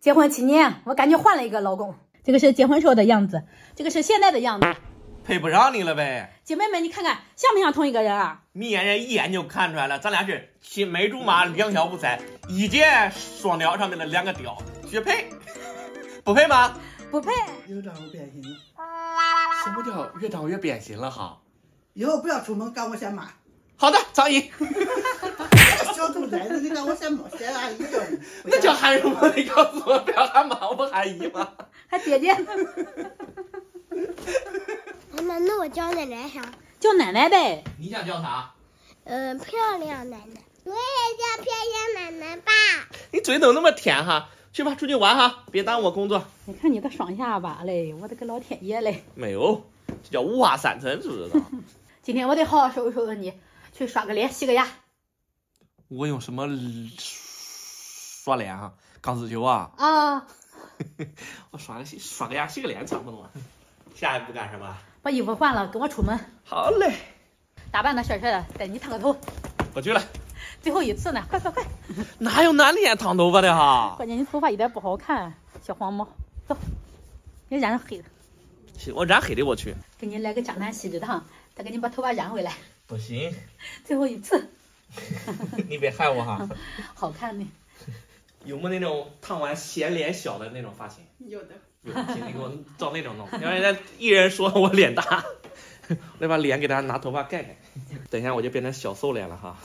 结婚七年，我感觉换了一个老公。这个是结婚时候的样子，这个是现在的样子。配不上你了呗，姐妹们，你看看像不像同一个人啊？明眼人一眼就看出来了，咱俩是青梅竹马，两小无猜，一箭双雕上面的两个雕，绝配，不配吗？不配。又长我变心了，什么叫越长越变心了哈？以后不要出门赶我先骂。好的，张姨。小兔崽子，你看我先骂先阿姨叫你，那叫喊什么？你告诉我，不要喊妈，我喊姨吗？喊姐姐。妈妈，那我叫奶奶啥？叫奶奶呗。你想叫啥？嗯，漂亮奶奶。我也叫漂亮奶奶吧。你嘴怎么那么甜哈？去吧，出去玩哈，别耽误我工作。你看你的双下巴嘞，我的个老天爷嘞！没有，这叫五花三层，知不知道？今天我得好好收拾收拾你，去刷个脸，洗个牙。我用什么刷脸啊？钢丝球啊？啊。我刷个洗，刷个牙，洗个脸差不多。下一步干什么？把衣服换了，跟我出门。好嘞。打扮的帅帅的，带你烫个头。我去了。最后一次呢，快快快！哪有男的烫头发的哈？关键你头发一点不好看，小黄毛。走，你染上黑的。行，我染黑的我去。给你来个江南锡纸烫，再给你把头发染回来。不行。最后一次。你别害我哈。好看呢。有没那种烫完显脸小的那种发型？有的。有，请你给我照那种弄，要不然人家艺人说我脸大，我把脸给大家拿头发盖盖。等一下我就变成小瘦脸了哈。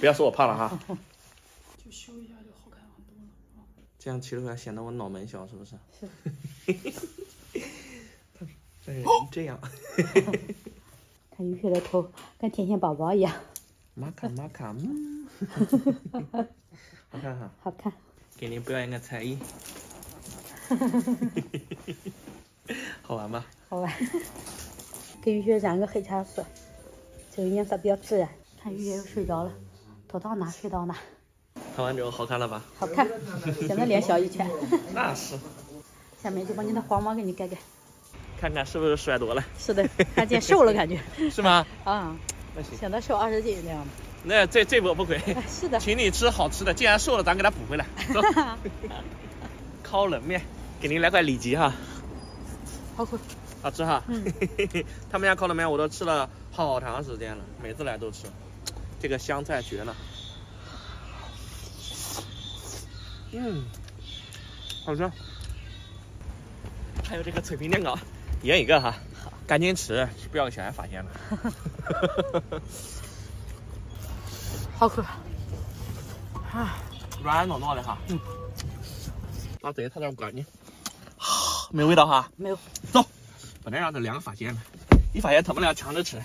不要说我胖了哈。就修一下就好看很多了。这样骑出来显得我脑门小，是不是？是。但是这样。看雨雪的头跟天线宝宝一样。玛卡玛卡嗯。好看哈。好看。给您表演个才艺。好玩吗？好玩。给雨雪染个黑茶色，这个颜色比较自然。看雨雪又睡着了，头到哪睡到哪。看完之后好看了吧？好看，显得脸小一圈。那是。下面就把你的黄毛给你盖盖，看看是不是帅多了？是的，看见瘦了感觉。是吗？啊。那行。现在瘦二十斤这样的。那这这波不亏。是的。请你吃好吃的，既然瘦了，咱给他补回来。走。烤冷面，给您来块里脊哈，好吃，好吃哈。嗯，他们家烤冷面我都吃了好长时间了，每次来都吃。这个香菜绝了，嗯，好吃。还有这个脆皮年糕，一人一个哈，赶紧吃，不要给小孩发现了。好吃，啊，软糯糯的哈。嗯。把嘴擦点干净，没味道哈？没有。走，不能让这两个发现了，一发现他们俩抢着吃。